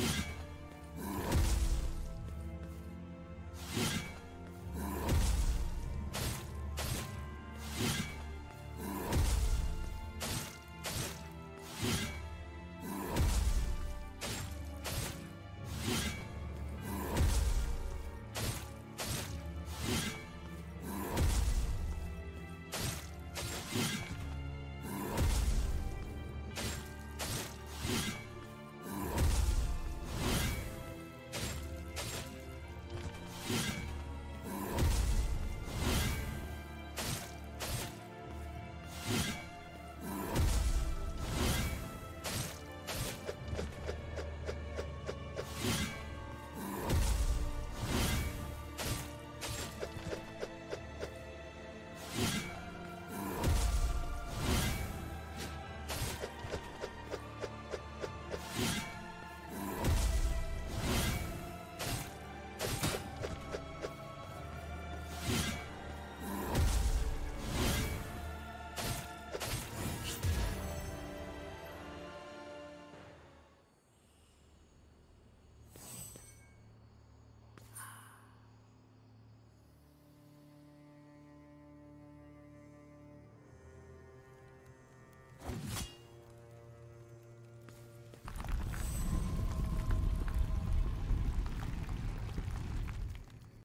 you